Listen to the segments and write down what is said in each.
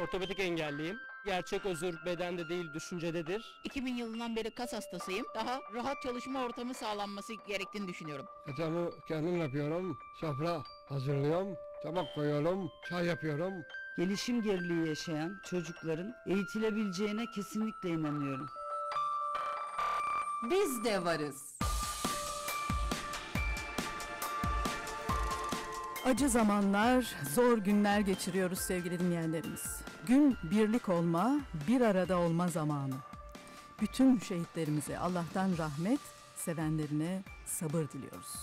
Ortopedik engelliyim. Gerçek özür bedende değil düşüncededir. 2000 yılından beri kas hastasıyım. Daha rahat çalışma ortamı sağlanması gerektiğini düşünüyorum. Yatağımı kendim yapıyorum. Sofra hazırlıyorum. Tabak koyuyorum. Çay yapıyorum. Gelişim geriliği yaşayan çocukların eğitilebileceğine kesinlikle inanıyorum. Biz de varız. Acı zamanlar, zor günler geçiriyoruz sevgili dinleyenlerimiz. Gün birlik olma, bir arada olma zamanı. Bütün şehitlerimize Allah'tan rahmet, sevenlerine sabır diliyoruz.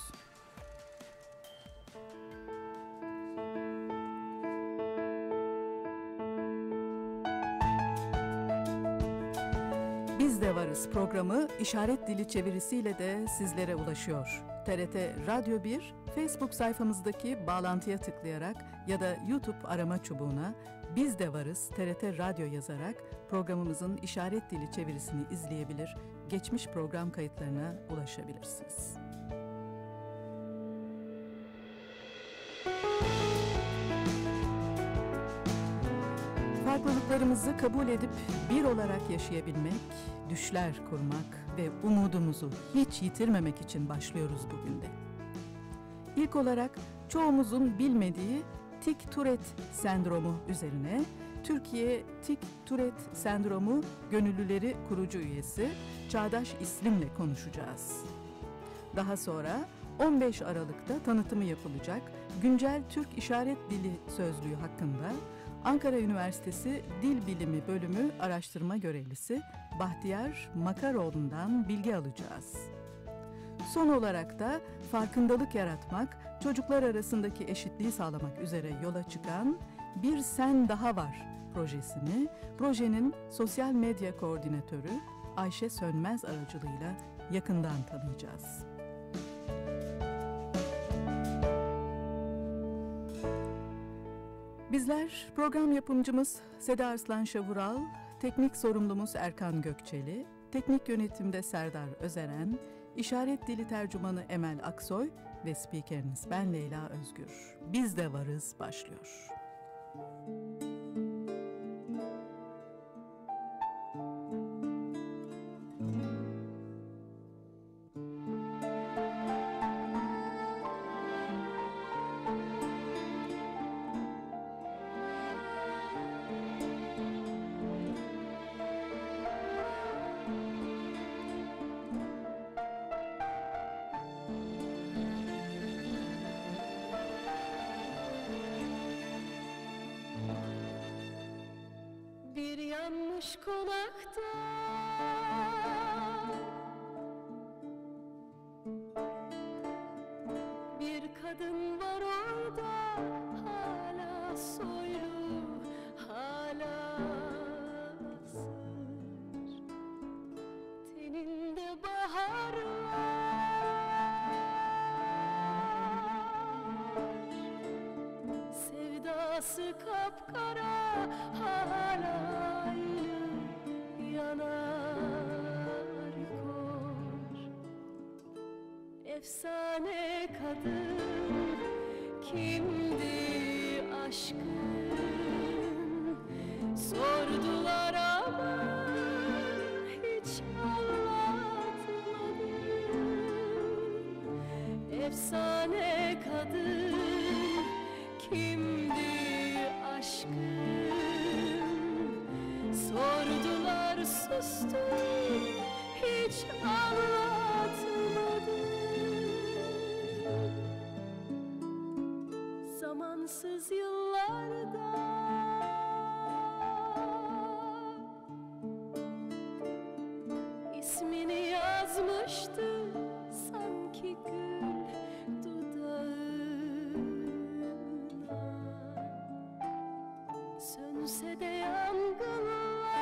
Biz de varız programı işaret dili çevirisiyle de sizlere ulaşıyor. TRT Radyo 1 Facebook sayfamızdaki bağlantıya tıklayarak ya da YouTube arama çubuğuna Biz de varız TRT Radyo yazarak programımızın işaret dili çevirisini izleyebilir, geçmiş program kayıtlarına ulaşabilirsiniz. Farklılıklarımızı kabul edip bir olarak yaşayabilmek, düşler kurmak ve umudumuzu hiç yitirmemek için başlıyoruz bugün de. İlk olarak çoğumuzun bilmediği Tik-Turet sendromu üzerine Türkiye Tik-Turet sendromu gönüllüleri kurucu üyesi Çağdaş İslim'le konuşacağız. Daha sonra 15 Aralık'ta tanıtımı yapılacak güncel Türk İşaret Dili Sözlüğü hakkında Ankara Üniversitesi Dil Bilimi Bölümü araştırma görevlisi Bahtiyar Makaroğlu'ndan bilgi alacağız. Son olarak da farkındalık yaratmak, çocuklar arasındaki eşitliği sağlamak üzere yola çıkan Bir Sen Daha Var projesini, projenin sosyal medya koordinatörü Ayşe Sönmez aracılığıyla yakından tanıyacağız. Bizler program yapımcımız Seda Arslan Şavural, teknik sorumlumuz Erkan Gökçeli, teknik yönetimde Serdar Özeren, işaret dili tercümanı Emel Aksoy ve spikeriniz ben Leyla Özgür. Biz de varız başlıyor. Bir konakta Bir kadın var orada Hala soylu Hala sır. Teninde baharlar Sevdası kapkara hala Efsane kadın kimdi aşkın Sordular sustu hiç anlatmadı Zamansız yıllarda ismini yazmıştı Sönse de yangınlar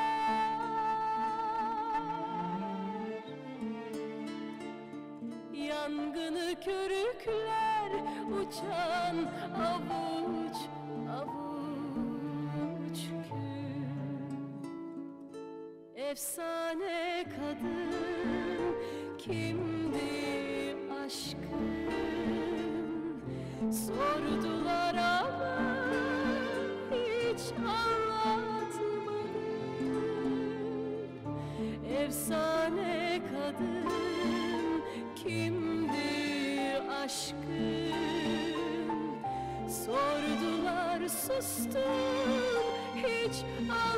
Yangını körükler uçan avuç hiç anlatmadım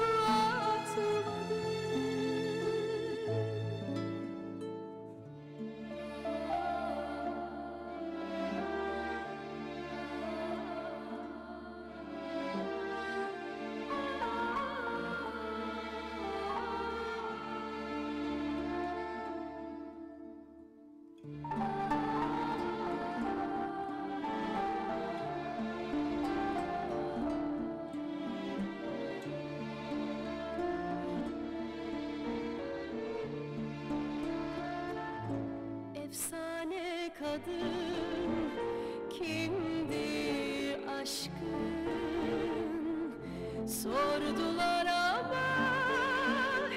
kimdir aşkın. Sordular ama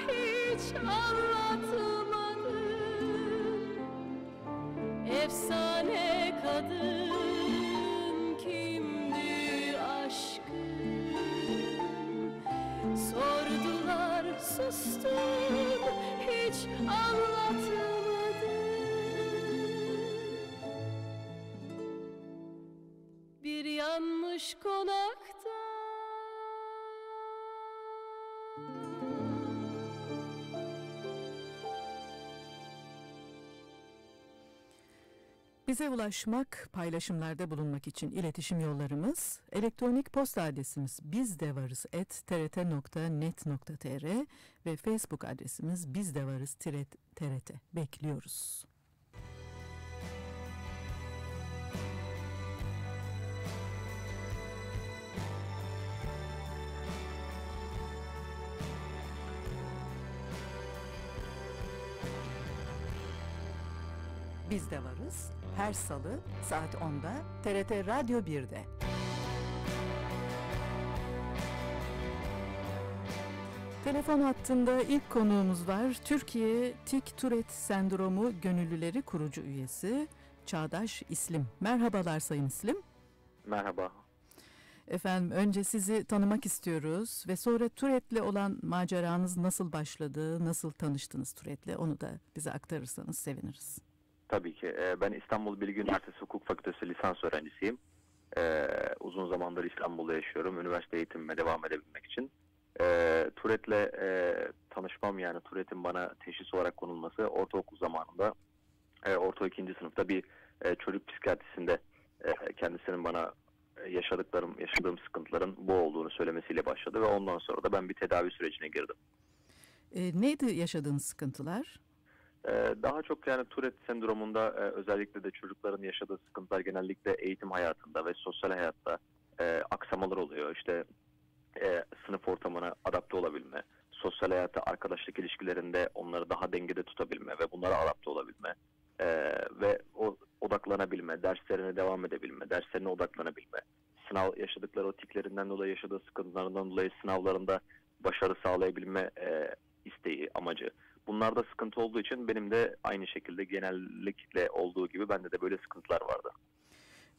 hiç anlatmadım. Efsane kadın Bize ulaşmak, paylaşımlarda bulunmak için iletişim yollarımız, elektronik posta adresimiz bizdevarız@trt.net.tr ve Facebook adresimiz bizdevarız-trt bekliyoruz. Biz de varız. Her salı saat 10'da TRT Radyo 1'de. Telefon hattında ilk konuğumuz var. Türkiye Tik Turet Sendromu Gönüllüleri kurucu üyesi Çağdaş İslim. Merhabalar Sayın İslim. Merhaba. Efendim önce sizi tanımak istiyoruz ve sonra Turet'le olan maceranız nasıl başladı, nasıl tanıştınız Turet'le onu da bize aktarırsanız seviniriz. Tabii ki. Ee, Ben İstanbul Bilgi Üniversitesi Hukuk Fakültesi lisans öğrencisiyim. Ee, uzun zamandır İstanbul'da yaşıyorum. Üniversite eğitimime devam edebilmek için. Ee, Tourette'le e, tanışmam yani Tourette'in bana teşhis olarak konulması ortaokul zamanında e, orta ikinci sınıfta bir e, çocuk psikiyatrisinde e, kendisinin bana e, yaşadıklarım, yaşadığım sıkıntıların bu olduğunu söylemesiyle başladı ve ondan sonra da ben bir tedavi sürecine girdim. E, neydi yaşadığınız sıkıntılar? Ee, Daha çok yani Tourette sendromunda e, özellikle de çocukların yaşadığı sıkıntılar genellikle eğitim hayatında ve sosyal hayatta e, aksamalar oluyor. İşte e, sınıf ortamına adapte olabilme, sosyal hayatta arkadaşlık ilişkilerinde onları daha dengede tutabilme ve bunlara adapte olabilme ve o odaklanabilme, derslerine devam edebilme, derslerine odaklanabilme, sınav yaşadıkları o tiklerinden dolayı yaşadığı sıkıntılarından dolayı sınavlarında başarı sağlayabilme isteği, amacı. Bunlarda sıkıntı olduğu için benim de aynı şekilde genellikle olduğu gibi bende de böyle sıkıntılar vardı.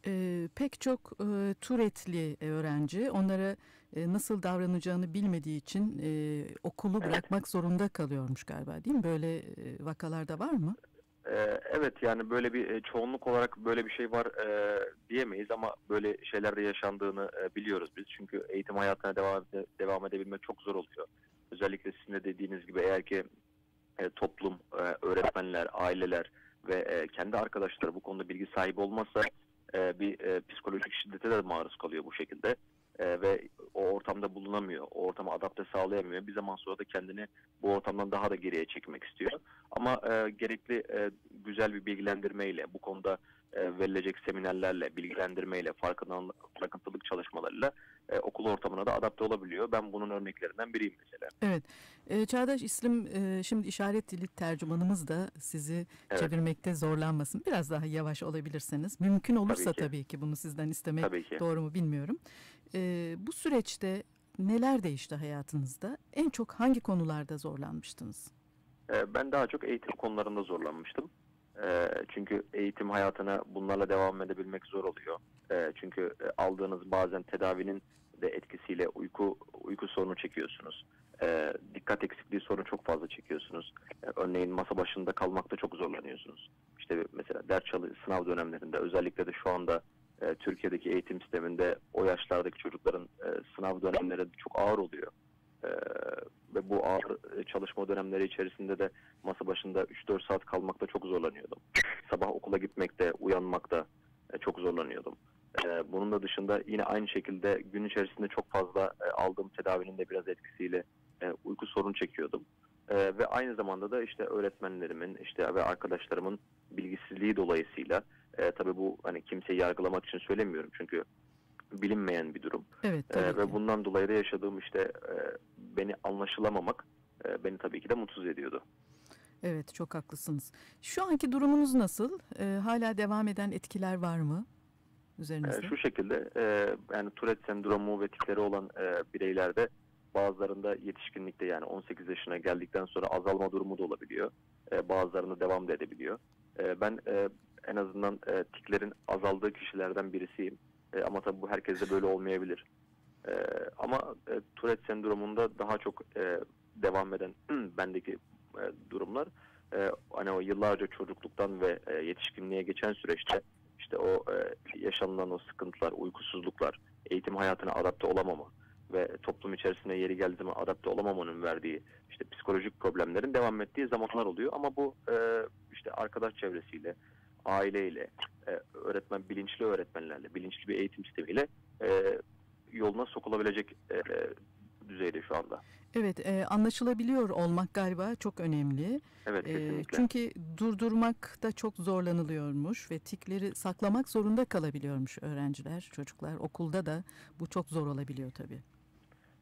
E, pek çok e, Turetli öğrenci onlara e, nasıl davranacağını bilmediği için e, okulu bırakmak zorunda kalıyormuş galiba değil mi? Böyle e, vakalarda var mı? Ee, evet yani böyle bir e, çoğunluk olarak böyle bir şey var e, diyemeyiz ama böyle şeyler de yaşandığını e, biliyoruz biz. Çünkü eğitim hayatına devam, devam edebilmek çok zor oluyor. Özellikle sizin de dediğiniz gibi eğer ki e, toplum, e, öğretmenler, aileler ve e, kendi arkadaşları bu konuda bilgi sahibi olmazsa bir psikolojik şiddete de maruz kalıyor bu şekilde. Ve o ortamda bulunamıyor, o ortama adapte sağlayamıyor. Bir zaman sonra da kendini bu ortamdan daha da geriye çekmek istiyor. Ama gerekli güzel bir bilgilendirmeyle, bu konuda verilecek seminerlerle, bilgilendirmeyle, farkındalık çalışmalarıyla e, okul ortamına da adapte olabiliyor. Ben bunun örneklerinden biriyim mesela. Evet. E, Çağdaş İslim e, şimdi işaret dili tercümanımız da sizi Evet. çevirmekte zorlanmasın. Biraz daha yavaş olabilirseniz. Mümkün olursa Tabii tabii ki. ki, bunu sizden istemek ki. doğru mu bilmiyorum. E, bu süreçte neler değişti hayatınızda? En çok hangi konularda zorlanmıştınız? Ee, Ben daha çok eğitim konularında zorlanmıştım. Ee, Çünkü eğitim hayatına bunlarla devam edebilmek zor oluyor. Ee, Çünkü e, aldığınız bazen tedavinin de etkisiyle uyku uyku sorunu çekiyorsunuz. e, dikkat eksikliği sorunu çok fazla çekiyorsunuz. E, örneğin masa başında kalmakta çok zorlanıyorsunuz. İşte mesela ders çalı sınav dönemlerinde özellikle de şu anda e, Türkiye'deki eğitim sisteminde o yaşlardaki çocukların e, sınav dönemleri çok ağır oluyor. E, ve bu ağır e, çalışma dönemleri içerisinde de masa başında 3-4 saat kalmakta çok zorlanıyordum. Sabah okula gitmekte, uyanmakta e, çok zorlanıyordum. E, bunun da dışında yine aynı şekilde gün içerisinde çok fazla e, aldığım tedavinin de biraz etkisiyle e, uyku sorunu çekiyordum. E, ve aynı zamanda da işte öğretmenlerimin işte ve arkadaşlarımın bilgisizliği dolayısıyla e, tabii bu hani kimseyi yargılamak için söylemiyorum çünkü bilinmeyen bir durum. Evet E, ve bundan dolayı da yaşadığım işte e, beni anlaşılamamak e, beni tabii ki de mutsuz ediyordu. Evet çok haklısınız. Şu anki durumunuz nasıl? Ee, hala devam eden etkiler var mı E, üzerinizde? şu şekilde e, yani Tourette sendromu ve tikleri olan e, bireylerde bazılarında yetişkinlikte yani 18 yaşına geldikten sonra azalma durumu da olabiliyor. E, bazılarında devam da edebiliyor. E, ben e, en azından e, tiklerin azaldığı kişilerden birisiyim. E, ama tabii bu herkeste böyle olmayabilir. E, ama e, Tourette sendromunda daha çok e, devam eden bendeki e, durumlar e, hani o yıllarca çocukluktan ve e, yetişkinliğe geçen süreçte işte o e, yaşanılan o sıkıntılar, uykusuzluklar, eğitim hayatına adapte olamama ve toplum içerisinde yeri geldiği zaman adapte olamamanın verdiği işte psikolojik problemlerin devam ettiği zamanlar oluyor. Ama bu e, işte arkadaş çevresiyle, aileyle, e, öğretmen bilinçli öğretmenlerle, bilinçli bir eğitim sistemiyle e, yoluna sokulabilecek e, düzeyde şu anda. Evet e, anlaşılabiliyor olmak galiba çok önemli. Evet E, kesinlikle. çünkü durdurmakta çok zorlanılıyormuş ve tikleri saklamak zorunda kalabiliyormuş öğrenciler, çocuklar. Okulda da bu çok zor olabiliyor tabii.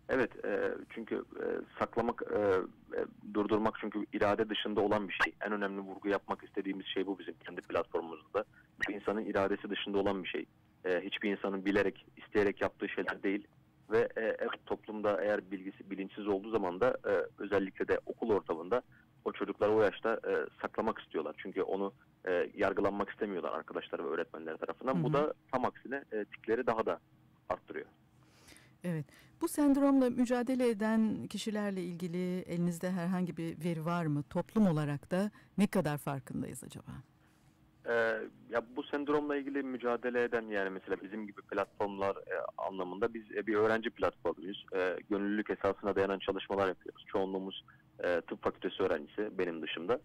Evet e, çünkü e, saklamak, e, e, durdurmak çünkü irade dışında olan bir şey. En önemli vurgu yapmak istediğimiz şey bu bizim kendi platformumuzda. Bir insanın iradesi dışında olan bir şey. E, hiçbir insanın bilerek, isteyerek yaptığı şeyler değil. Ve e, toplumda eğer bilgisi bilinçsiz olduğu zaman da e, özellikle de okul ortamında o çocuklar o yaşta e, saklamak istiyorlar. Çünkü onu e, yargılanmak istemiyorlar arkadaşlar ve öğretmenler tarafından. Hı Bu hı. da tam aksine e, tikleri daha da arttırıyor. Evet. Bu sendromla mücadele eden kişilerle ilgili elinizde herhangi bir veri var mı? Toplum olarak da ne kadar farkındayız acaba? Ee, ya bu sendromla ilgili mücadele eden yani mesela bizim gibi platformlar e, anlamında biz e, bir öğrenci platformuyuz. E, gönüllülük esasına dayanan çalışmalar yapıyoruz. Çoğunluğumuz e, tıp fakültesi öğrencisi benim dışımda.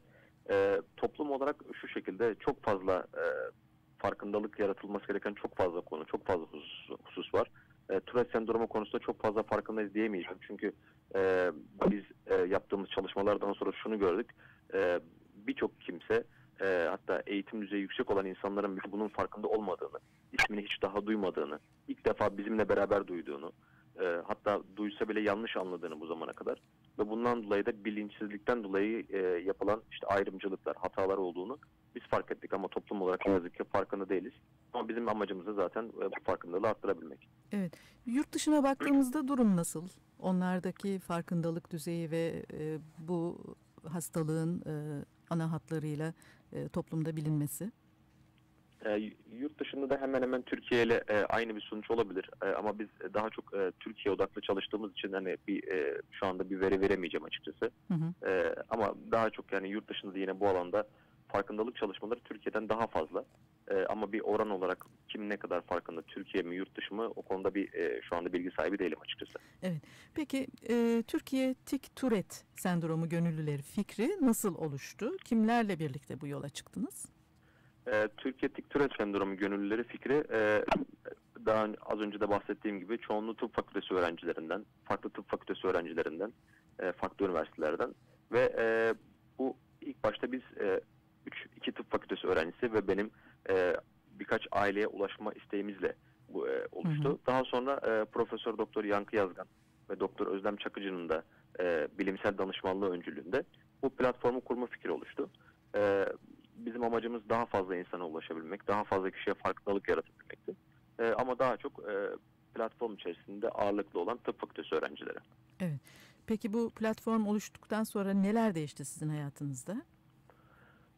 E, toplum olarak şu şekilde çok fazla e, farkındalık yaratılması gereken çok fazla konu, çok fazla husus, husus var. E, Tourette sendromu konusunda çok fazla farkındayız diyemeyeceğim. Çünkü e, biz e, yaptığımız çalışmalardan sonra şunu gördük. E, Birçok kimse e, hatta eğitim düzeyi yüksek olan insanların bunun farkında olmadığını, ismini hiç daha duymadığını, ilk defa bizimle beraber duyduğunu, e, hatta duysa bile yanlış anladığını bu zamana kadar ve bundan dolayı da bilinçsizlikten dolayı e, yapılan işte ayrımcılıklar, hatalar olduğunu biz fark ettik ama toplum olarak yazık ki farkında değiliz. Ama bizim amacımız da zaten e, bu farkındalığı arttırabilmek. Yurt dışına baktığımızda durum nasıl? Onlardaki farkındalık düzeyi ve e, bu hastalığın e, ana hatlarıyla e, toplumda bilinmesi. E, yurt dışında da hemen hemen Türkiye ile e, aynı bir sonuç olabilir. E, ama biz daha çok e, Türkiye odaklı çalıştığımız için hani bir e, şu anda bir veri veremeyeceğim açıkçası. Hı hı. E, ama daha çok yani yurt dışında da yine bu alanda farkındalık çalışmaları Türkiye'den daha fazla. E, ama bir oran olarak kim ne kadar farkında Türkiye mi yurt dışı mı o konuda bir e, şu anda bilgi sahibi değilim açıkçası. Peki e, Türkiye Tik Tourette sendromu gönüllüleri fikri nasıl oluştu? Kimlerle birlikte bu yola çıktınız? E, Türkiye Tik Tourette Sendromu gönüllüleri fikri e, daha az önce de bahsettiğim gibi çoğunluğu tıp fakültesi öğrencilerinden, farklı tıp fakültesi öğrencilerinden, e, farklı üniversitelerden ve e, bu ilk başta biz e, üç, iki tıp fakültesi öğrencisi ve benim e, birkaç aileye ulaşma isteğimizle bu e, oluştu. Hı hı. Daha sonra e, Profesör Doktor Yankı Yazgan ve Doktor Özlem Çakıcı'nın da e, bilimsel danışmanlığı öncülüğünde bu platformu kurma fikri oluştu. E, bizim amacımız daha fazla insana ulaşabilmek, daha fazla kişiye farkındalık yaratabilmekti. E, ama daha çok e, platform içerisinde ağırlıklı olan tıp fakültesi öğrencileri. Peki bu platform oluştuktan sonra neler değişti sizin hayatınızda?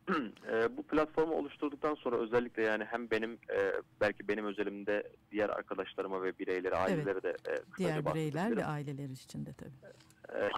E, bu platformu oluşturduktan sonra özellikle yani hem benim e, belki benim özelimde diğer arkadaşlarıma ve bireylere, ailelere de e, Diğer bireyler ve aileler için de tabii. Ee,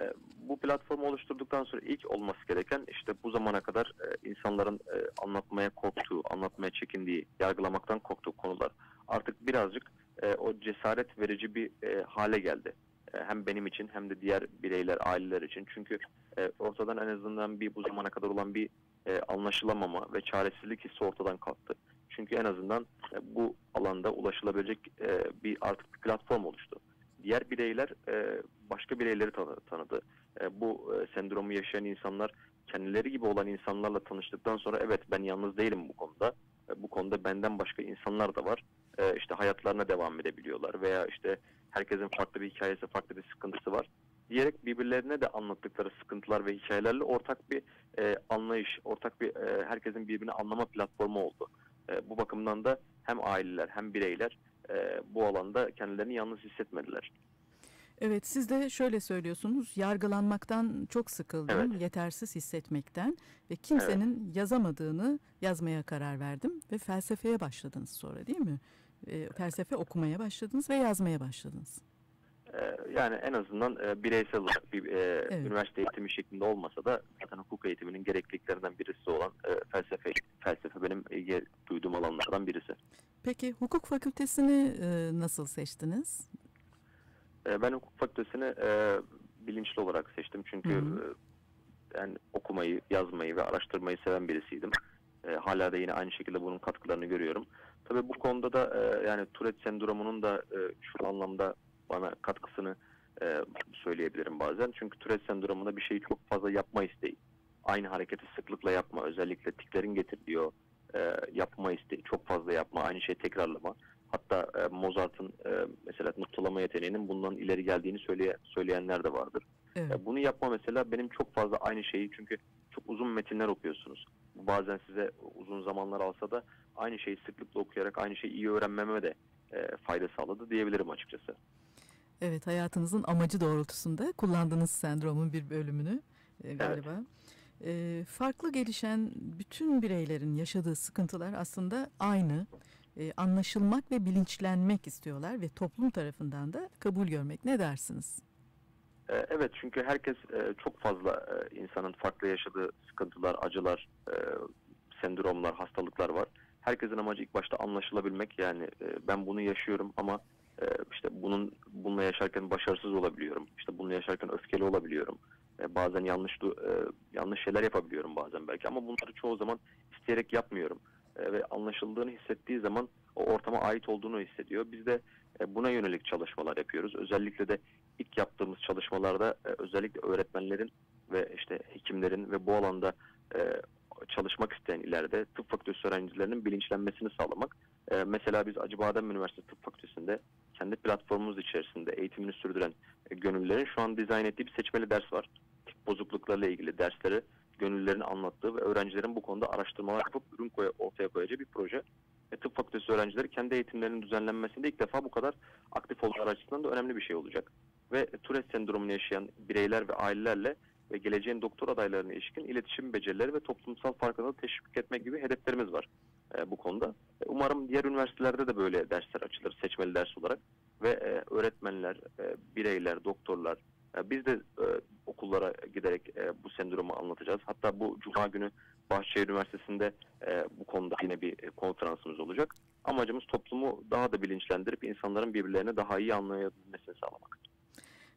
bu platformu oluşturduktan sonra ilk olması gereken işte bu zamana kadar e, insanların e, anlatmaya korktuğu, anlatmaya çekindiği, yargılamaktan korktuğu konular artık birazcık e, o cesaret verici bir e, hale geldi. E, hem benim için hem de diğer bireyler, aileler için. Çünkü e, ortadan en azından bir bu zamana kadar olan bir e, anlaşılamama ve çaresizlik hissi ortadan kalktı. Çünkü en azından e, bu alanda ulaşılabilecek e, bir artık bir platform oluştu diğer bireyler e, başka bireyleri tanı- tanıdı. E, bu e, sendromu yaşayan insanlar kendileri gibi olan insanlarla tanıştıktan sonra evet ben yalnız değilim bu konuda. E, bu konuda benden başka insanlar da var. E, işte hayatlarına devam edebiliyorlar veya işte herkesin farklı bir hikayesi, farklı bir sıkıntısı var. Diyerek birbirlerine de anlattıkları sıkıntılar ve hikayelerle ortak bir e, anlayış, ortak bir e, herkesin birbirini anlama platformu oldu. E, bu bakımdan da hem aileler hem bireyler e, bu alanda kendilerini yalnız hissetmediler. Evet siz de şöyle söylüyorsunuz yargılanmaktan çok sıkıldım, Evet. yetersiz hissetmekten ve kimsenin yazamadığını yazmaya karar verdim ve felsefeye başladınız sonra değil mi? E, felsefe okumaya başladınız ve yazmaya başladınız. E, yani en azından e, bireysel olarak bir e, Evet. üniversite eğitimi şeklinde olmasa da zaten hukuk eğitiminin gerekliliklerinden birisi olan e, felsefe. Felsefe benim ilgi duyduğum alanlardan birisi. Peki hukuk fakültesini e, nasıl seçtiniz? E, ben hukuk fakültesini e, bilinçli olarak seçtim çünkü Hı hı. e, yani okumayı, yazmayı ve araştırmayı seven birisiydim. E, hala da yine aynı şekilde bunun katkılarını görüyorum. Tabii bu konuda da e, yani Tourette sendromunun da e, şu anlamda bana katkısını e, söyleyebilirim bazen. Çünkü Tourette sendromunda bir şeyi çok fazla yapma isteği. Aynı hareketi sıklıkla yapma. Özellikle tiklerin getirdiği o e, yapma isteği. Çok fazla yapma. Aynı şeyi tekrarlama. Hatta e, Mozart'ın e, mesela notalama yeteneğinin bundan ileri geldiğini söyleye, söyleyenler de vardır. Evet. Ya bunu yapma mesela benim çok fazla aynı şeyi çünkü çok uzun metinler okuyorsunuz. Bazen size uzun zamanlar alsa da aynı şeyi sıklıkla okuyarak aynı şeyi iyi öğrenmeme de e, fayda sağladı diyebilirim açıkçası. Evet hayatınızın amacı doğrultusunda kullandığınız sendromun bir bölümünü e, galiba. E, farklı gelişen bütün bireylerin yaşadığı sıkıntılar aslında aynı. E, anlaşılmak ve bilinçlenmek istiyorlar ve toplum tarafından da kabul görmek. Ne dersiniz? E, evet çünkü herkes e, çok fazla e, insanın farklı yaşadığı sıkıntılar, acılar, sendromlar, hastalıklar var. Herkesin amacı ilk başta anlaşılabilmek. Yani ben bunu yaşıyorum ama e, işte bunun bununla yaşarken başarısız olabiliyorum. İşte bununla yaşarken öfkeli olabiliyorum. E, bazen yanlış e, yanlış şeyler yapabiliyorum bazen belki ama bunları çoğu zaman isteyerek yapmıyorum. E, ve anlaşıldığını hissettiği zaman o ortama ait olduğunu hissediyor. Biz de e, buna yönelik çalışmalar yapıyoruz. Özellikle de ilk yaptığımız çalışmalarda e, özellikle öğretmenlerin ve işte hekimlerin ve bu alanda çalışmak isteyen ileride tıp fakültesi öğrencilerinin bilinçlenmesini sağlamak. E, mesela biz Acıbadem Üniversitesi Tıp Fakültesi'nde kendi platformumuz içerisinde eğitimini sürdüren e, gönüllülerin şu an dizayn ettiği bir seçmeli ders var. Tip bozukluklarla ilgili dersleri gönüllülerin anlattığı ve öğrencilerin bu konuda araştırmalar yapıp ürün koy- ortaya koyacağı bir proje. E, tıp fakültesi öğrencileri kendi eğitimlerinin düzenlenmesinde ilk defa bu kadar aktif olmaları açısından da önemli bir şey olacak. Ve Tourette sendromunu yaşayan bireyler ve ailelerle ve geleceğin doktor adaylarına ilişkin iletişim becerileri ve toplumsal farkındalığı teşvik etmek gibi hedeflerimiz var e, bu konuda. E, umarım diğer üniversitelerde de böyle dersler açılır seçmeli ders olarak ve e, öğretmenler, e, bireyler, doktorlar e, biz de e, okullara giderek e, bu sendromu anlatacağız. Hatta bu Cuma günü Bahçeşehir Üniversitesi'nde e, bu konuda yine bir e, konferansımız olacak. Amacımız toplumu daha da bilinçlendirip insanların birbirlerini daha iyi anlayabilmesini sağlamak.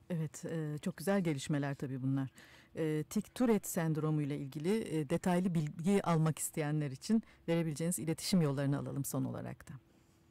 Evet, e, çok güzel gelişmeler tabii bunlar. E, Tik Tourette sendromu ile ilgili e, detaylı bilgi almak isteyenler için verebileceğiniz iletişim yollarını alalım son olarak da.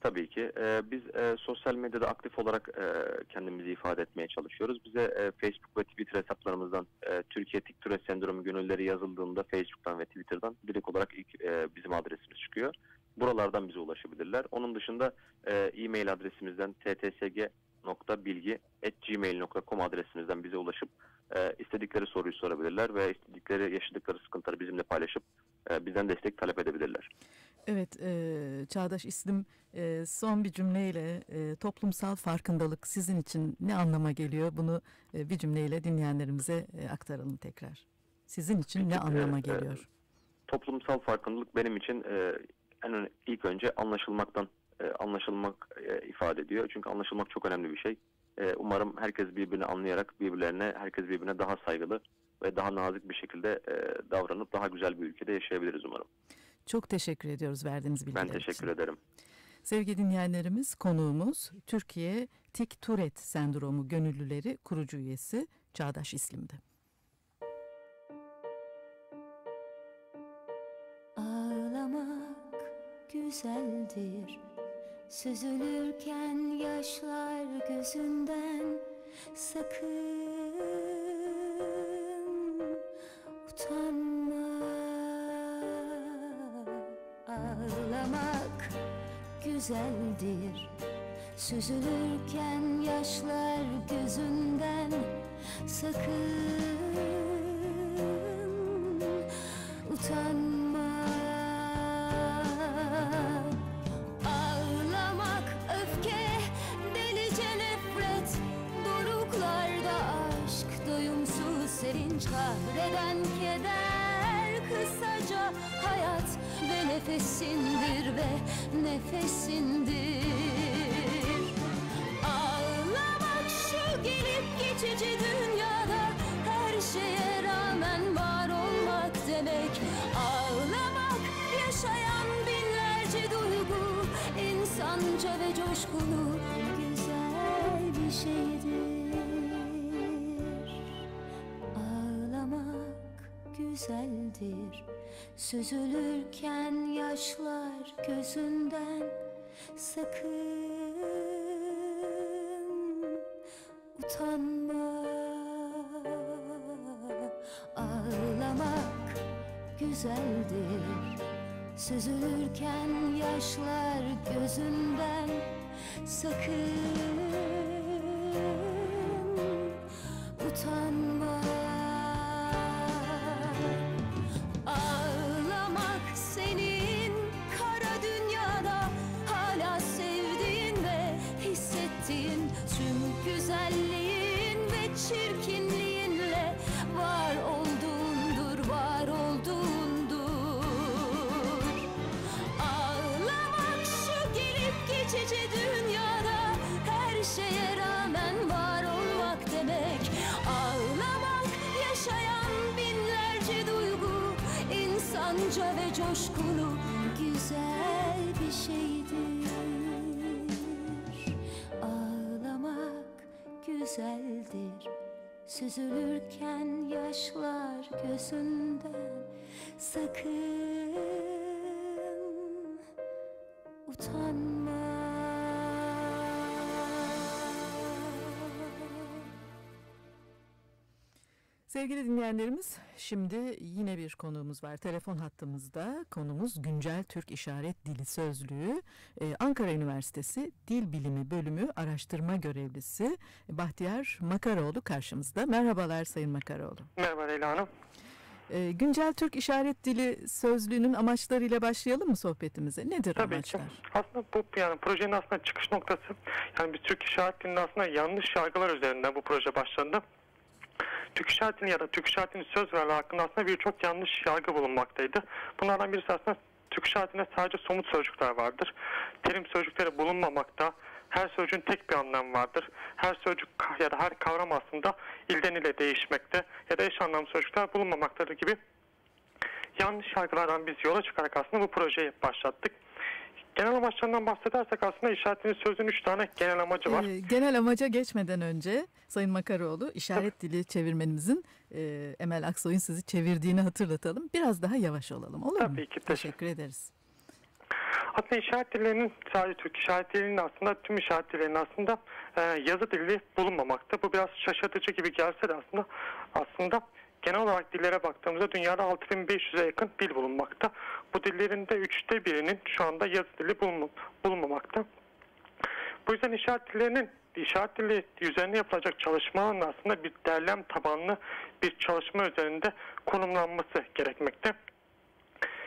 Tabii ki. Ee, biz e, sosyal medyada aktif olarak e, kendimizi ifade etmeye çalışıyoruz. Bize e, Facebook ve Twitter hesaplarımızdan e, Türkiye Tik Tourette Sendromu gönülleri yazıldığında Facebook'tan ve Twitter'dan direkt olarak ilk e, bizim adresimiz çıkıyor. Buralardan bize ulaşabilirler. Onun dışında e, e-mail adresimizden ttsg.bilgi.gmail.com adresimizden bize ulaşıp e, istedikleri soruyu sorabilirler ve istedikleri yaşadıkları sıkıntıları bizimle paylaşıp e, bizden destek talep edebilirler. Evet, e, Çağdaş İslim e, son bir cümleyle e, toplumsal farkındalık sizin için ne anlama geliyor? Bunu e, bir cümleyle dinleyenlerimize e, aktaralım tekrar. Sizin için ne Peki, anlama e, geliyor? toplumsal farkındalık benim için e, en ön- ilk önce anlaşılmaktan e, anlaşılmak e, ifade ediyor. Çünkü anlaşılmak çok önemli bir şey. E, umarım herkes birbirini anlayarak birbirlerine, herkes birbirine daha saygılı ve daha nazik bir şekilde e, davranıp daha güzel bir ülkede yaşayabiliriz umarım. Çok teşekkür ediyoruz verdiğiniz bilgiler Ben teşekkür için. ederim. Sevgili dinleyenlerimiz, konuğumuz Türkiye Tik Turet Sendromu Gönüllüleri kurucu üyesi Çağdaş İslim'di. Ağlamak güzeldir Süzülürken yaşlar gözünden Sakın utanma. Ağlamak güzeldir. Süzülürken yaşlar gözünden Sakın güzeldir. Süzülürken yaşlar gözünden Sakın utanma. Ağlamak güzeldir. Süzülürken yaşlar gözünden Sakın coşkulu güzel bir şeydir. Ağlamak güzeldir. Süzülürken yaşlar gözünden sakın utanma. Sevgili dinleyenlerimiz, şimdi yine bir konuğumuz var. Telefon hattımızda konumuz Güncel Türk İşaret Dili Sözlüğü. Ee, Ankara Üniversitesi Dil Bilimi Bölümü Araştırma Görevlisi Bahtiyar Makaroğlu karşımızda. Merhabalar Sayın Makaroğlu. Merhaba Leyla Hanım. Ee, Güncel Türk İşaret Dili Sözlüğü'nün amaçlarıyla başlayalım mı sohbetimize? Nedir Tabii amaçlar? ki. Aslında bu yani projenin aslında çıkış noktası yani biz Türk İşaret Dili'nin aslında yanlış yargılar üzerinden bu proje başlandı. Türk İşaret Dili ya da Türk İşaret Dili söz verme hakkında aslında birçok yanlış yargı bulunmaktaydı. Bunlardan birisi aslında Türk İşaret Dili'nde sadece somut sözcükler vardır. Terim sözcükleri bulunmamakta. Her sözcüğün tek bir anlamı vardır. Her sözcük ya da her kavram aslında ilden ile değişmekte ya da eş anlamlı sözcükler bulunmamaktadır gibi yanlış yargılardan biz yola çıkarak aslında bu projeyi başlattık. Genel amaçlarından bahsedersek aslında işaretinin sözün üç tane genel amacı var. Ee, genel amaca geçmeden önce Sayın Makaroğlu işaret dili çevirmenimizin e, Emel Aksoy'un sizi çevirdiğini hatırlatalım. Biraz daha yavaş olalım olur mu? Tabii ki, Teşekkür ederiz. Aslında işaret dillerinin sadece Türk işaret dilinin aslında tüm işaret dillerinin aslında e, yazı dili bulunmamakta. Bu biraz şaşırtıcı gibi gelse de aslında aslında genel olarak dillere baktığımızda dünyada 6500'e yakın dil bulunmakta. Bu dillerin de üçte birinin şu anda yazı dili bulunma- bulunmamakta. Bu yüzden işaret dillerinin işaret dili üzerine yapılacak çalışmanın aslında bir derlem tabanlı bir çalışma üzerinde konumlanması gerekmekte.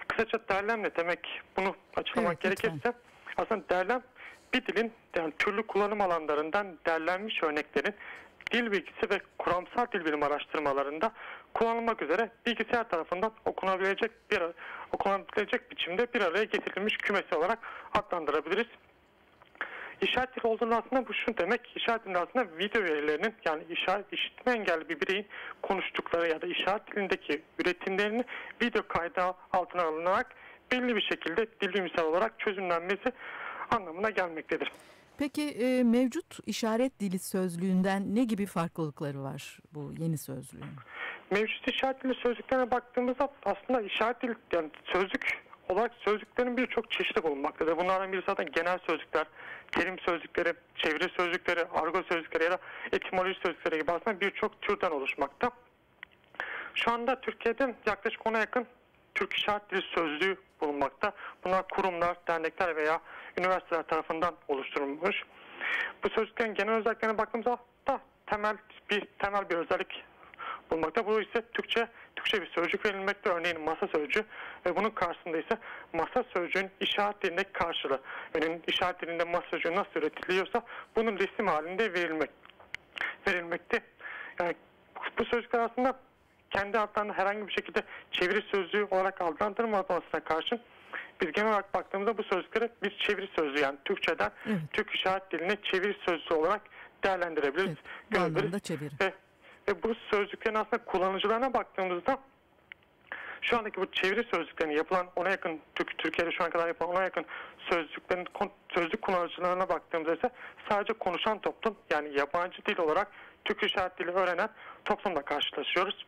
Kısaca derlem ne demek bunu açıklamak Evet, lütfen. gerekirse aslında derlem bir dilin yani türlü kullanım alanlarından derlenmiş örneklerin dil bilgisi ve kuramsal dil bilim araştırmalarında kullanılmak üzere bilgisayar tarafından okunabilecek bir okunabilecek biçimde bir araya getirilmiş kümesi olarak adlandırabiliriz. İşaret dili olduğunda aslında bu şu demek, işaret dilinde aslında video verilerinin yani işaret, işitme engelli bir bireyin konuştukları ya da işaret dilindeki üretimlerinin video kaydı altına alınarak belli bir şekilde dil bilimsel olarak çözümlenmesi anlamına gelmektedir. Peki e, mevcut işaret dili sözlüğünden ne gibi farklılıkları var bu yeni sözlüğün? Mevcut işaret dili sözlüklerine baktığımızda aslında işaret dili yani sözlük olarak sözlüklerin birçok çeşidi bulunmaktadır. Bunlardan biri zaten genel sözlükler, terim sözlükleri, çeviri sözlükleri, argo sözlükleri ya da etimoloji sözlükleri gibi aslında birçok türden oluşmakta. Şu anda Türkiye'de yaklaşık ona yakın Türk İşaret Dili Sözlüğü bulunmakta. Bunlar kurumlar, dernekler veya üniversiteler tarafından oluşturulmuş. Bu sözlüklerin genel özelliklerine baktığımızda da temel bir temel bir özellik bulunmakta. Bu ise Türkçe Türkçe bir sözcük verilmekte. Örneğin masa sözcüğü ve bunun karşısında ise masa sözcüğün işaret dilindeki karşılığı. Örneğin işaret dilinde masa sözcüğü nasıl üretiliyorsa bunun resim halinde verilmek verilmekte. Yani bu sözcükler aslında kendi adlarını herhangi bir şekilde çeviri sözlüğü olarak adlandırılmamasına karşın biz genel olarak baktığımızda bu sözcükleri bir çeviri sözlüğü yani Türkçeden Evet. Türk işaret diline çeviri sözlüğü olarak değerlendirebiliriz. Evet, görebiliriz. Ve, ve bu sözcüklerin aslında kullanıcılarına baktığımızda şu andaki bu çeviri sözcüklerinin yapılan ona yakın Türk, Türkiye'de şu ana kadar yapılan ona yakın sözcüklerin sözlük kullanıcılarına baktığımızda ise sadece konuşan toplum yani yabancı dil olarak Türk işaret dili öğrenen toplumla karşılaşıyoruz.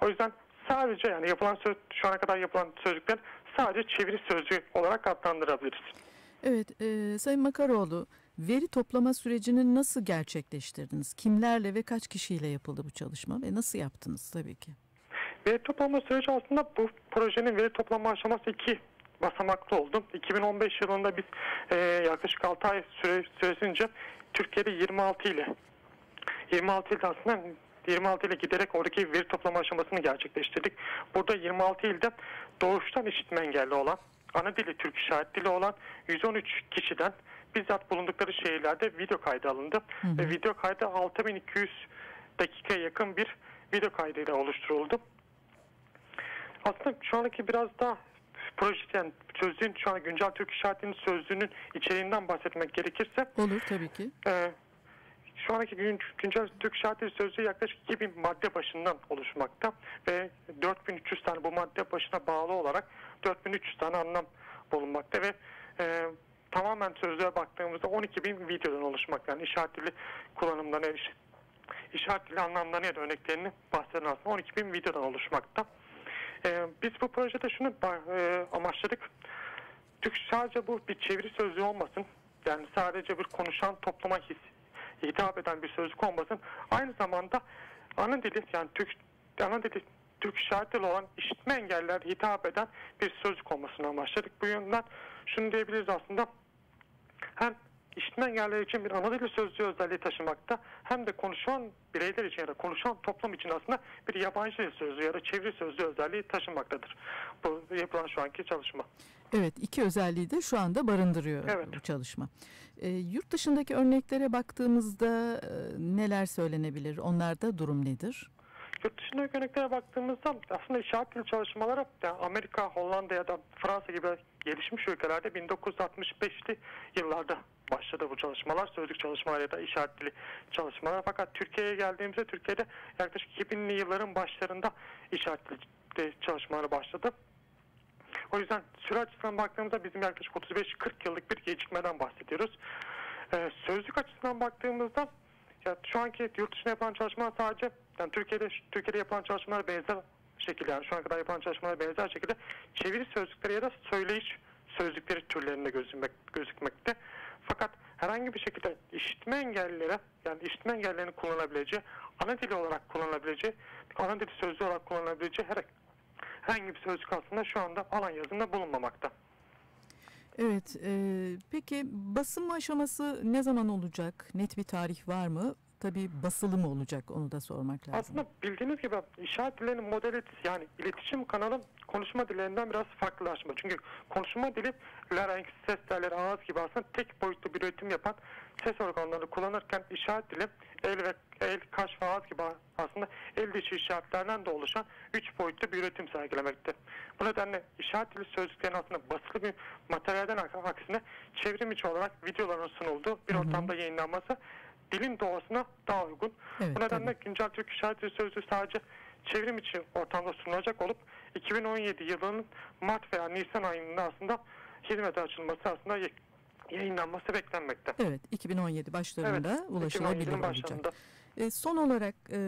O yüzden sadece yani yapılan söz, şu ana kadar yapılan sözcükler sadece çeviri sözcüğü olarak adlandırabiliriz. Evet, e, Sayın Makaroğlu, veri toplama sürecini nasıl gerçekleştirdiniz? Kimlerle ve kaç kişiyle yapıldı bu çalışma ve nasıl yaptınız tabii ki? Veri toplama süreci aslında bu projenin veri toplama aşaması iki basamaklı oldu. 2015 yılında biz e, yaklaşık 6 ay süre, süresince Türkiye'de 26 ile 26 ilde aslında 26 ile giderek oradaki veri toplama aşamasını gerçekleştirdik. Burada 26 ilde doğuştan işitme engelli olan, ana dili Türk işaret dili olan 113 kişiden bizzat bulundukları şehirlerde video kaydı alındı. Ve video kaydı 6200 dakikaya yakın bir video kaydıyla oluşturuldu. Aslında şu andaki biraz daha proje yani sözlüğün şu an güncel Türk işaretinin sözlüğünün içeriğinden bahsetmek gerekirse Olur tabii ki. ee, şu andaki gün, güncel Türk Şartları Sözlüğü yaklaşık 2000 madde başından oluşmakta ve 4300 tane bu madde başına bağlı olarak 4300 tane anlam bulunmakta ve e, tamamen sözlüğe baktığımızda 12.000 videodan oluşmakta. Yani işaret dili kullanımlarına, iş, işaret dili anlamlarına ya da örneklerini bahseden aslında 12.000 videodan oluşmakta. E, biz bu projede şunu e, amaçladık. Türk sadece bu bir çeviri sözlüğü olmasın. Yani sadece bir konuşan topluma his, hitap eden bir sözlük olmasın. Aynı zamanda ana dili yani Türk ana dili Türk işaret dili olan işitme engelliler hitap eden bir sözlük olmasını amaçladık. Bu yönden şunu diyebiliriz aslında hem işitme engelliler için bir ana dili sözlüğü özelliği taşımakta hem de konuşan bireyler için ya da konuşan toplum için aslında bir yabancı dil sözlüğü ya da çeviri sözlüğü özelliği taşımaktadır. Bu yapılan şu anki çalışma. Evet, iki özelliği de şu anda barındırıyor Evet. bu çalışma. E, yurt dışındaki örneklere baktığımızda e, neler söylenebilir? Onlarda durum nedir? Yurt dışındaki örneklere baktığımızda aslında işaret dili çalışmaları yani Amerika, Hollanda ya da Fransa gibi gelişmiş ülkelerde 1965'li yıllarda başladı bu çalışmalar. Sözlük çalışmaları ya da işaret dili çalışmalar. Fakat Türkiye'ye geldiğimizde Türkiye'de yaklaşık 2000'li yılların başlarında işaret dili çalışmaları başladı. O yüzden süre açısından baktığımızda bizim yaklaşık 35-40 yıllık bir gecikmeden bahsediyoruz. Ee, sözlük açısından baktığımızda ya şu anki yurt dışında yapılan çalışmalar sadece yani Türkiye'de Türkiye'de yapılan çalışmalar benzer şekilde yani şu ana kadar yapılan çalışmalar benzer şekilde çeviri sözlükleri ya da söyleyiş sözlükleri türlerinde gözükmek, gözükmekte. Fakat herhangi bir şekilde işitme engellilere yani işitme engellilerin kullanabileceği ana dili olarak kullanabileceği ana dili sözlüğü olarak kullanabileceği her, herhangi bir sözlük aslında şu anda alan yazında bulunmamakta. Evet, e, peki basım aşaması ne zaman olacak? Net bir tarih var mı? Tabii basılı mı olacak onu da sormak lazım. Aslında bildiğiniz gibi işaret dillerinin modeli yani iletişim kanalı konuşma dillerinden biraz farklılaşma. Çünkü konuşma dili larynx, ses telleri, ağız gibi aslında tek boyutlu bir üretim yapan ses organlarını kullanırken işaret dili el ve el, kaş ve ağız gibi aslında el dışı işaretlerden de oluşan üç boyutlu bir üretim sergilemekte. Bu nedenle işaret dili sözcüklerin aslında basılı bir materyalden ak- aksine çevrim içi olarak videoların sunulduğu bir ortamda yayınlanması dilin doğasına daha uygun. Evet, Bu nedenle tabii. güncel Türk İşaret Sözlüğü sadece çevrim içi ortamda sunulacak olup 2017 yılının Mart veya Nisan ayında aslında hizmete açılması aslında yayınlanması beklenmekte. Evet, 2017 başlarında Evet, ulaşılabilir 2017'nin olacak. E, son olarak e,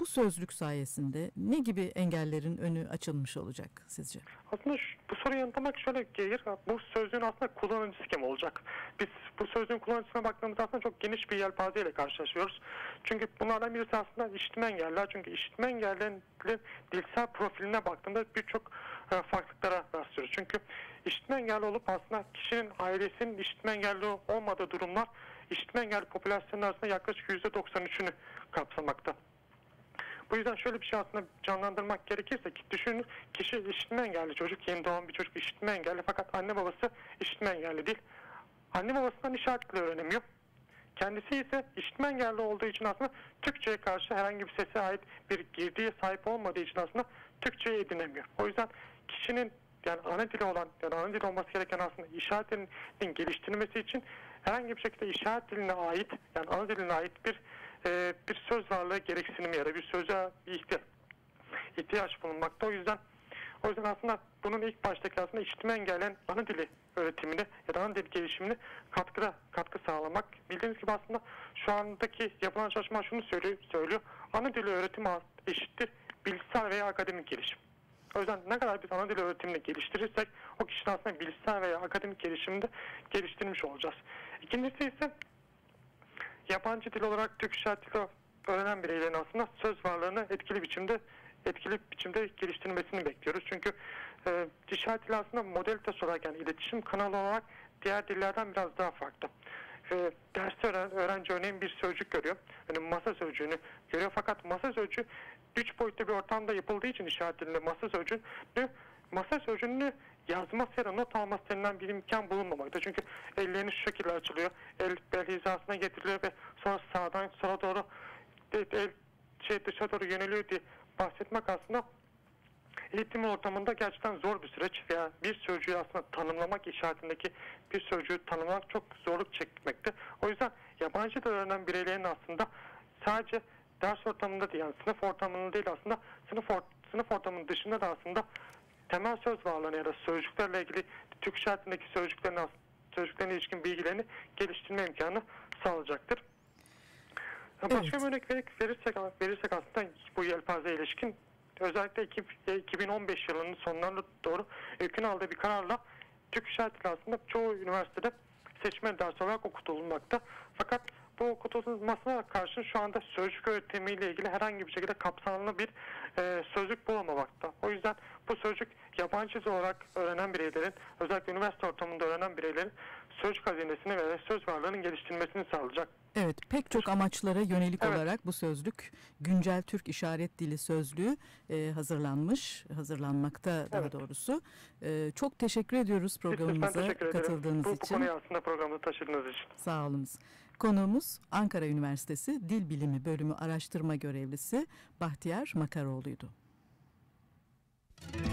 bu sözlük sayesinde ne gibi engellerin önü açılmış olacak sizce? Aslında şu- bu soruyu yanıtlamak şöyle gelir. Bu sözlüğün aslında kullanıcı kim olacak? Biz bu sözlüğün kullanıcısına baktığımızda aslında çok geniş bir yelpazeyle karşılaşıyoruz. Çünkü bunlardan birisi aslında işitme engelliler. Çünkü işitme engellilerin dilsel profiline baktığımda birçok e, farklılıklara rastlıyoruz. Çünkü işitme engelli olup aslında kişinin ailesinin işitme engelli olmadığı durumlar işitme engelli popülasyonun arasında yaklaşık %93'ünü kapsamakta. Bu yüzden şöyle bir şey aslında canlandırmak gerekirse ki düşünün kişi işitme engelli çocuk yeni doğan bir çocuk işitme engelli fakat anne babası işitme engelli değil. Anne babasından işaret bile öğrenemiyor. Kendisi ise işitme engelli olduğu için aslında Türkçe'ye karşı herhangi bir sese ait bir girdiye sahip olmadığı için aslında Türkçe'yi edinemiyor. O yüzden kişinin yani ana dili olan yani ana dili olması gereken aslında işaret dilinin geliştirilmesi için herhangi bir şekilde işaret diline ait yani ana diline ait bir e, bir söz varlığı gereksinimi ya da bir söze ihtiyaç, ihtiyaç bulunmakta. O yüzden o yüzden aslında bunun ilk baştaki aslında işitme engelleyen ana dili öğretimini ya da ana dil gelişimini katkıda katkı sağlamak. Bildiğiniz gibi aslında şu andaki yapılan çalışma şunu söylüyor, söylüyor. Ana dili öğretimi eşittir bilişsel veya akademik gelişim. O yüzden ne kadar biz ana dil öğretimini geliştirirsek o kişinin aslında bilişsel veya akademik gelişimini de geliştirmiş olacağız. İkincisi ise yabancı dil olarak Türk işaret dili öğrenen bireylerin aslında söz varlığını etkili biçimde etkili biçimde geliştirmesini bekliyoruz. Çünkü e, işaret dili aslında modalites olarak yani iletişim kanalı olarak diğer dillerden biraz daha farklı. E, derste öğren, öğrenci örneğin bir sözcük görüyor. Yani masa sözcüğünü görüyor fakat masa sözcüğü üç boyutlu bir ortamda yapıldığı için işaret dilinde masa sözcüğünü masa sözcüğünü yazması ya da not alması denilen bir imkan bulunmamakta. Çünkü ellerini şu şekilde açılıyor. El bel hizasına getiriliyor ve sonra sağdan sola doğru el, el şey dışa doğru yöneliyor diye bahsetmek aslında eğitim ortamında gerçekten zor bir süreç veya bir sözcüğü aslında tanımlamak işaretindeki bir sözcüğü tanımlamak çok zorluk çekmekte. O yüzden yabancı dil öğrenen bireylerin aslında sadece ders ortamında değil yani sınıf ortamında değil aslında sınıf or sınıf ortamının dışında da aslında temel söz varlığını ya da sözcüklerle ilgili Türk işaretindeki sözcüklerin sözcüklerine ilişkin bilgilerini geliştirme imkanı sağlayacaktır. Başka Evet. bir örnek ver- verirsek, verirsek aslında bu yelpaze ilişkin özellikle iki- 2015 yılının sonlarına doğru ÖKÜ'nün aldığı bir kararla Türk İşaret Dili aslında çoğu üniversitede seçme dersi olarak okutulmakta. Fakat bu okutulmasına karşın şu anda sözcük öğretimiyle ilgili herhangi bir şekilde kapsamlı bir e, sözlük bulamamakta. O yüzden bu sözcük yabancı olarak öğrenen bireylerin, özellikle üniversite ortamında öğrenen bireylerin sözcük hazinesini ve söz varlığının geliştirilmesini sağlayacak. Evet, pek çok amaçlara yönelik Evet. olarak bu sözlük güncel Türk İşaret Dili sözlüğü e, hazırlanmış, hazırlanmakta daha Evet. doğrusu. E, çok teşekkür ediyoruz programımıza katıldığınız Bu, bu için. konuyu aslında programda taşıdığınız için. Sağ olunuz. Konuğumuz Ankara Üniversitesi Dil Bilimi Bölümü Araştırma Görevlisi Bahtiyar Makaroğlu'ydu. Dönmek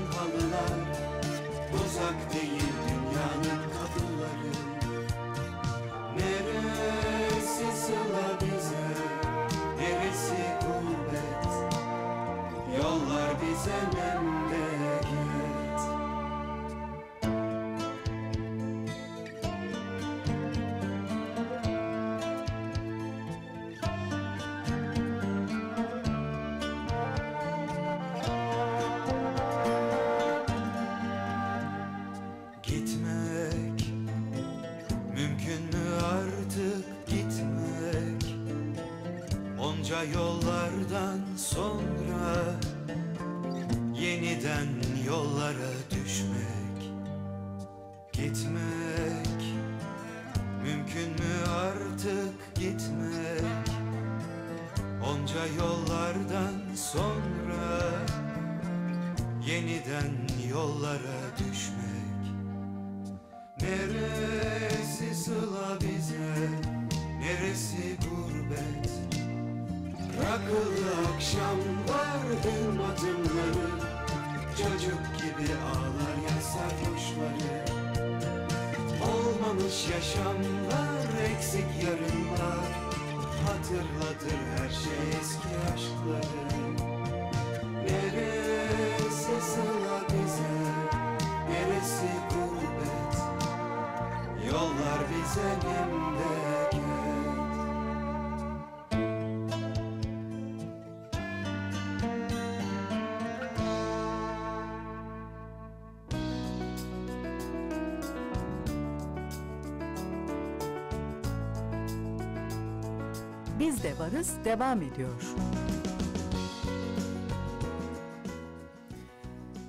halılar Uzak değil Biz de varız devam ediyor.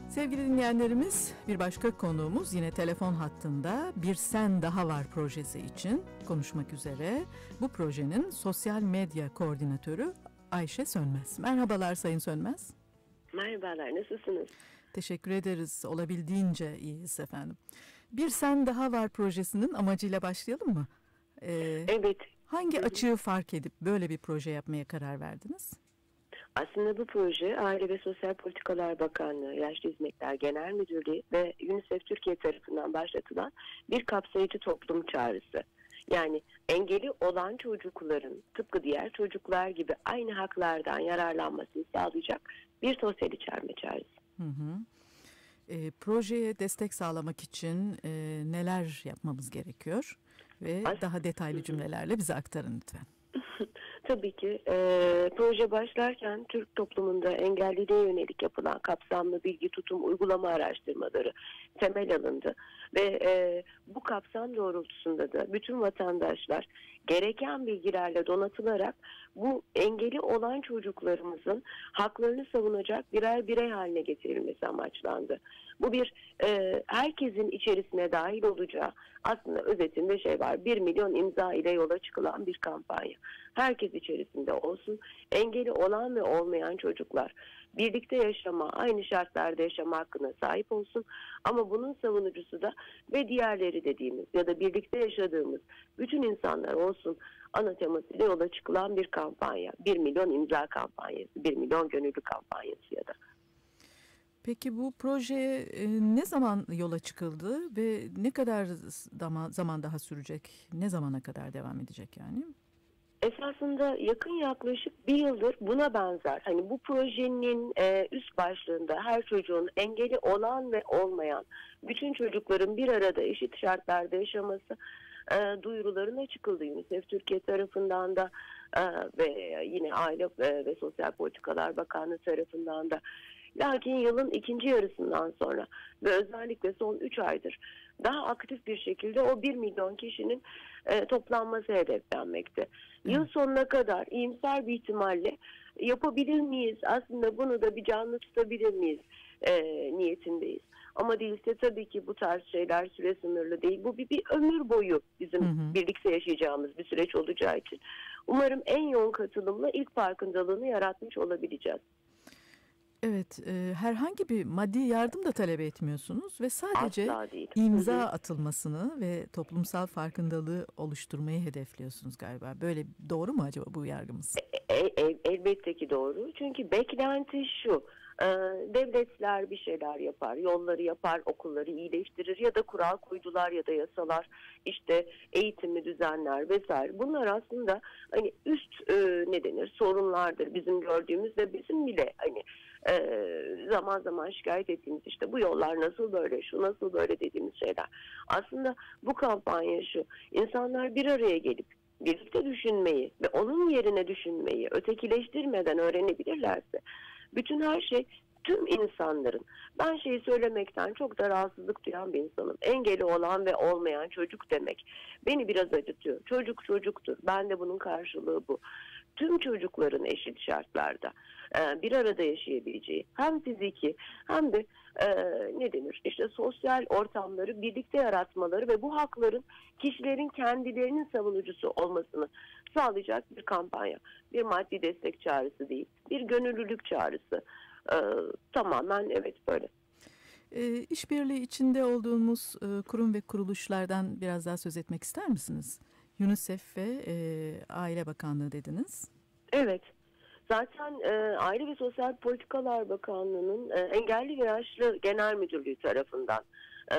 Sevgili dinleyenlerimiz bir başka konuğumuz yine telefon hattında Bir Sen Daha Var projesi için konuşmak üzere. Bu projenin sosyal medya koordinatörü Ayşe Sönmez. Merhabalar Sayın Sönmez. Merhabalar, nasılsınız? Teşekkür ederiz. Olabildiğince iyiyiz efendim. Bir Sen Daha Var projesinin amacıyla başlayalım mı? Ee, Evet, hangi açığı fark edip böyle bir proje yapmaya karar verdiniz? aslında bu proje Aile ve Sosyal Politikalar Bakanlığı, Yaşlı Hizmetler Genel Müdürlüğü ve UNICEF Türkiye tarafından başlatılan bir kapsayıcı toplum çağrısı. Yani engeli olan çocukların tıpkı diğer çocuklar gibi aynı haklardan yararlanmasını sağlayacak bir sosyal içerme çağrısı. Hı hı. E, projeye destek sağlamak için e, neler yapmamız gerekiyor? Ve As- daha detaylı cümlelerle bize aktarın lütfen. Tabii ki e, proje başlarken Türk toplumunda engelliliğe yönelik yapılan kapsamlı bilgi tutum uygulama araştırmaları temel alındı ve e, bu kapsam doğrultusunda da bütün vatandaşlar gereken bilgilerle donatılarak bu engeli olan çocuklarımızın haklarını savunacak birer birey haline getirilmesi amaçlandı. Bu bir e, herkesin içerisine dahil olacağı aslında özetinde şey var 1 milyon imza ile yola çıkılan bir kampanya. Herkes içerisinde olsun engeli olan ve olmayan çocuklar birlikte yaşama, aynı şartlarda yaşama hakkına sahip olsun. Ama bunun savunucusu da ve diğerleri dediğimiz ya da birlikte yaşadığımız bütün insanlar olsun ana temasıyla yola çıkılan bir kampanya. 1 milyon imza kampanyası, 1 milyon gönüllü kampanyası ya da. Peki bu projeye e, ne zaman yola çıkıldı ve ne kadar zaman daha sürecek? Ne zamana kadar devam edecek yani? Esasında yakın yaklaşık bir yıldır buna benzer. Hani bu projenin e, üst başlığında her çocuğun engeli olan ve olmayan bütün çocukların bir arada eşit şartlarda yaşaması e, duyurularına çıkıldı UNICEF Türkiye tarafından da e, ve yine Aile ve, ve Sosyal Politikalar Bakanlığı tarafından da. Lakin yılın ikinci yarısından sonra ve özellikle son 3 aydır daha aktif bir şekilde o 1 milyon kişinin e, toplanması hedeflenmekte. Yıl sonuna kadar iyimser bir ihtimalle yapabilir miyiz? Aslında bunu da bir canlı tutabilir miyiz? E, niyetindeyiz. Ama değilse tabii ki bu tarz şeyler süre sınırlı değil. Bu bir, bir ömür boyu bizim Hı hı. birlikte yaşayacağımız bir süreç olacağı için. Umarım en yoğun katılımla ilk farkındalığını yaratmış olabileceğiz. Evet, e, herhangi bir maddi yardım da talep etmiyorsunuz ve sadece imza atılmasını ve toplumsal farkındalığı oluşturmayı hedefliyorsunuz galiba. Böyle doğru mu acaba bu yargımız? E- e- elbette ki doğru. Çünkü beklenti şu. e, devletler bir şeyler yapar, yolları yapar, okulları iyileştirir ya da kural koydular ya da yasalar, işte eğitimi düzenler vesaire. Bunlar aslında hani üst e, ne denir sorunlardır bizim gördüğümüz ve bizim bile hani e, zaman zaman şikayet ettiğimiz işte bu yollar nasıl böyle, şu nasıl böyle dediğimiz şeyler. Aslında bu kampanya şu, insanlar bir araya gelip birlikte düşünmeyi ve onun yerine düşünmeyi ötekileştirmeden öğrenebilirlerse bütün her şey tüm insanların ben şeyi söylemekten çok da rahatsızlık duyan bir insanım. Engeli olan ve olmayan çocuk demek. Beni biraz acıtıyor. Çocuk çocuktur. Ben de bunun karşılığı bu. Tüm çocukların eşit şartlarda e, bir arada yaşayabileceği hem fiziki hem de e, ne denir işte sosyal ortamları birlikte yaratmaları ve bu hakların kişilerin kendilerinin savunucusu olmasını sağlayacak bir kampanya. Bir maddi destek çağrısı değil, bir gönüllülük çağrısı. Ee, tamamen evet böyle. E, işbirliği içinde olduğumuz e, kurum ve kuruluşlardan biraz daha söz etmek ister misiniz? UNICEF ve e, Aile Bakanlığı dediniz. Evet. Zaten e, Aile ve Sosyal Politikalar Bakanlığı'nın e, Engelli ve Yaşlı Genel Müdürlüğü tarafından e,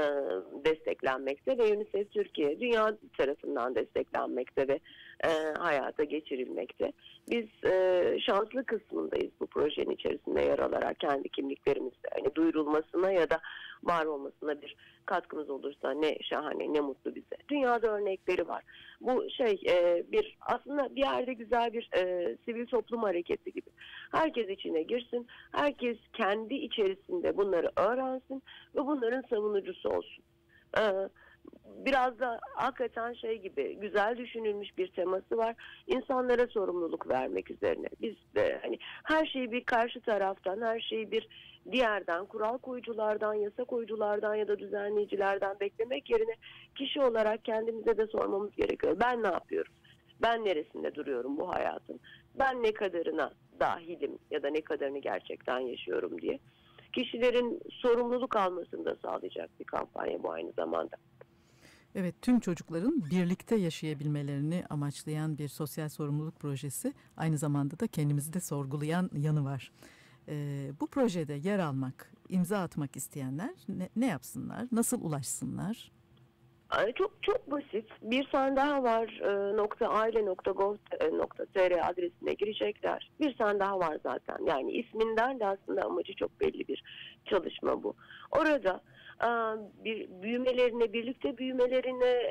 desteklenmekte ve UNICEF Türkiye dünya tarafından desteklenmekte ve e, hayata geçirilmekte. Biz e, şanslı kısmındayız bu projenin içerisinde yer alarak kendi kimliklerimizde hani duyurulmasına ya da var olmasına bir katkımız olursa ne şahane ne mutlu bize. Dünyada örnekleri var. Bu şey e, bir aslında bir yerde güzel bir e, sivil toplum hareketi gibi. Herkes içine girsin, herkes kendi içerisinde bunları öğrensin ve bunların savunucusu olsun. E, biraz da hakikaten şey gibi güzel düşünülmüş bir teması var. İnsanlara sorumluluk vermek üzerine. Biz de hani her şeyi bir karşı taraftan, her şeyi bir diğerden, kural koyuculardan, yasa koyuculardan ya da düzenleyicilerden beklemek yerine kişi olarak kendimize de sormamız gerekiyor. Ben ne yapıyorum? Ben neresinde duruyorum bu hayatın? Ben ne kadarına dahilim ya da ne kadarını gerçekten yaşıyorum diye. Kişilerin sorumluluk almasını da sağlayacak bir kampanya bu aynı zamanda. Evet, tüm çocukların birlikte yaşayabilmelerini amaçlayan bir sosyal sorumluluk projesi. Aynı zamanda da kendimizi de sorgulayan yanı var. Ee, bu projede yer almak, imza atmak isteyenler ne, ne yapsınlar, nasıl ulaşsınlar? Çok çok basit. Bir tane daha var. e, nokta aile nokta gov e, nokta tr adresine girecekler. Bir tane daha var zaten. Yani isminden de aslında amacı çok belli bir çalışma bu. Orada e, bir büyümelerine, birlikte büyümelerine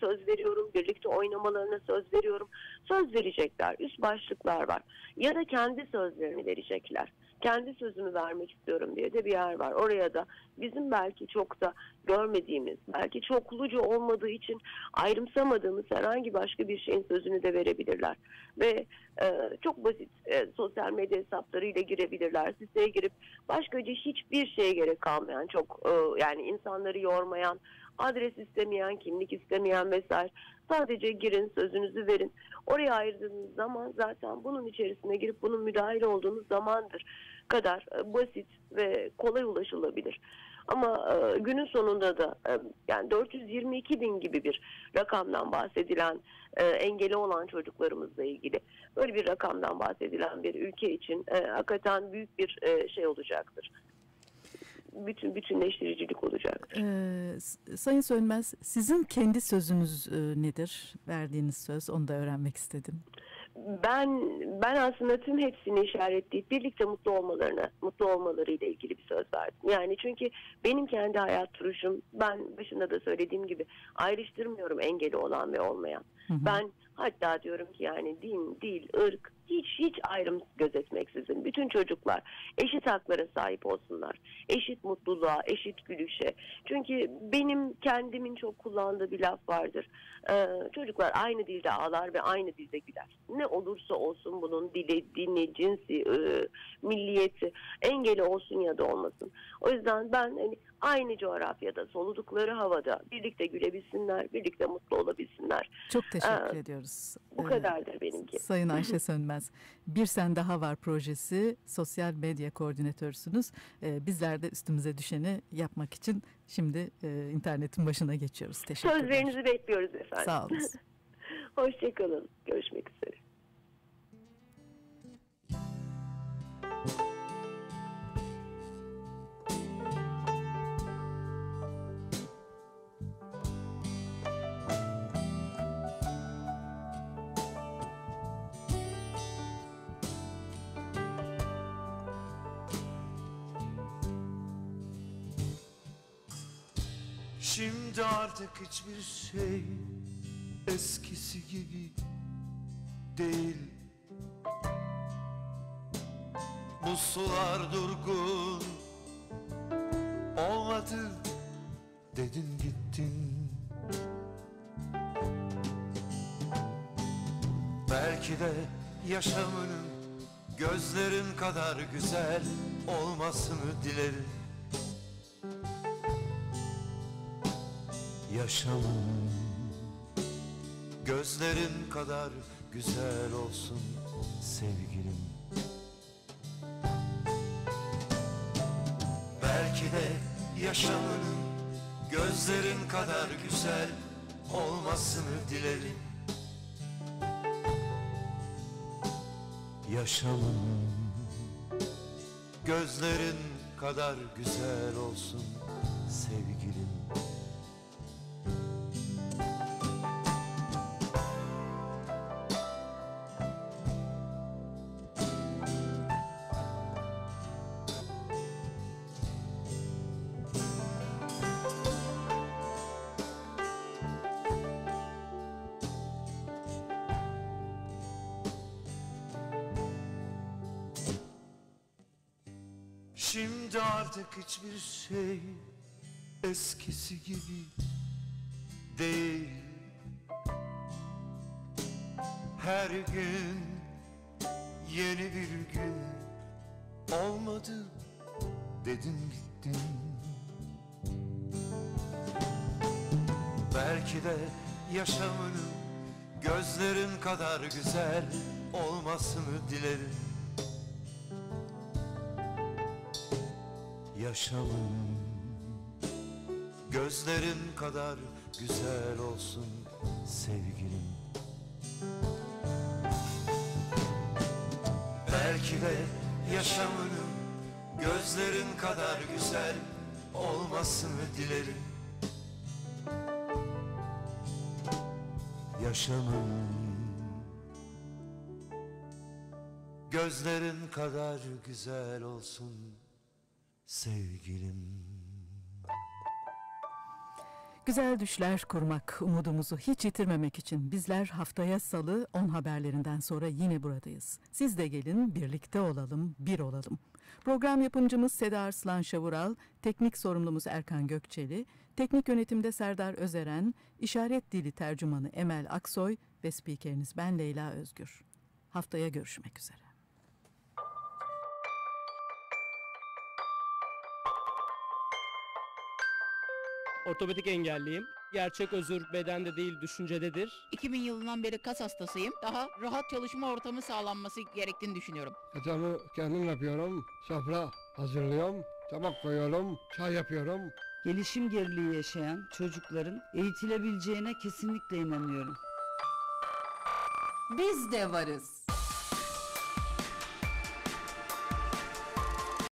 söz veriyorum. Birlikte oynamalarına söz veriyorum. Söz verecekler. Üst başlıklar var. Ya da kendi sözlerini verecekler. Kendi sözümü vermek istiyorum diye de bir yer var. Oraya da bizim belki çok da görmediğimiz, belki çokluca olmadığı için ayrımsamadığımız herhangi başka bir şeyin sözünü de verebilirler. Ve e, çok basit e, sosyal medya hesaplarıyla girebilirler. Siteye girip başkaca hiçbir şeye gerek kalmayan, çok e, yani insanları yormayan, adres istemeyen, kimlik istemeyen vesaire. Sadece girin, sözünüzü verin. Oraya ayırdığınız zaman zaten bunun içerisine girip bunun müdahil olduğunuz zamandır kadar e, basit ve kolay ulaşılabilir. Ama e, günün sonunda da e, yani 422 bin gibi bir rakamdan bahsedilen engeli olan çocuklarımızla ilgili böyle bir rakamdan bahsedilen bir ülke için hakikaten büyük bir şey olacaktır. Bütün bütünleştiricilik olacaktır. Ee, Sayın Sönmez, sizin kendi sözünüz e, nedir? Verdiğiniz söz, onu da öğrenmek istedim. Ben ben aslında tüm hepsini işaretleyip birlikte mutlu olmalarına, mutlu olmalarıyla ilgili bir söz verdim. Yani çünkü benim kendi hayat duruşum, ben başında da söylediğim gibi ayrıştırmıyorum engeli olan ve olmayan. Hı hı. Ben hatta diyorum ki yani din, dil, ırk hiç hiç ayrım gözetmeksizin bütün çocuklar eşit haklara sahip olsunlar. Eşit mutluluğa, eşit gülüşe. Çünkü benim kendimin çok kullandığı bir laf vardır. Ee, çocuklar aynı dilde ağlar ve aynı dilde güler. Ne olursa olsun bunun dili, dini, cinsi, e, milliyeti, engeli olsun ya da olmasın. O yüzden ben hani aynı coğrafyada, soludukları havada birlikte gülebilsinler, birlikte mutlu olabilsinler. Çok teşekkür Ee, ediyoruz. Bu Ee, kadardır benimki. Sayın Ayşe Sönmez, Bir Sen Daha Var projesi sosyal medya koordinatörsünüz. Ee, bizler de üstümüze düşeni yapmak için şimdi e, internetin başına geçiyoruz. Teşekkürler. Sözlerinizi bekliyoruz efendim. Sağ olun. Hoşçakalın. Görüşmek üzere. Şimdi artık hiçbir şey eskisi gibi değil. Bu sular durgun olmadı dedin gittin. Belki de yaşamının gözlerin kadar güzel olmasını dilerim Yaşamın. Gözlerin kadar güzel olsun sevgilim. Belki de yaşamının gözlerin kadar güzel olmasını dilerim. Yaşamın gözlerin kadar güzel olsun sevgilim hiçbir şey eskisi gibi değil. Her gün yeni bir gün olmadı dedin gittin. Belki de yaşamının gözlerin kadar güzel olmasını dilerim Yaşamın gözlerin kadar güzel olsun sevgilim. Belki de yaşamının gözlerin kadar güzel olmasını dilerim. Yaşamın gözlerin kadar güzel olsun sevgilim Güzel düşler kurmak umudumuzu hiç yitirmemek için bizler haftaya salı 10 haberlerinden sonra yine buradayız. Siz de gelin birlikte olalım, bir olalım. Program yapımcımız Seda Arslan Şavural, teknik sorumlumuz Erkan Gökçeli, teknik yönetimde Serdar Özeren, işaret dili tercümanı Emel Aksoy ve spikeriniz ben Leyla Özgür. Haftaya görüşmek üzere. Ortopedik engelliyim. Gerçek özür bedende değil düşüncededir. 2000 yılından beri kas hastasıyım. Daha rahat çalışma ortamı sağlanması gerektiğini düşünüyorum. Yatağımı kendim yapıyorum. Sofra hazırlıyorum. Tabak koyuyorum. Çay yapıyorum. Gelişim geriliği yaşayan çocukların eğitilebileceğine kesinlikle inanıyorum. Biz de varız.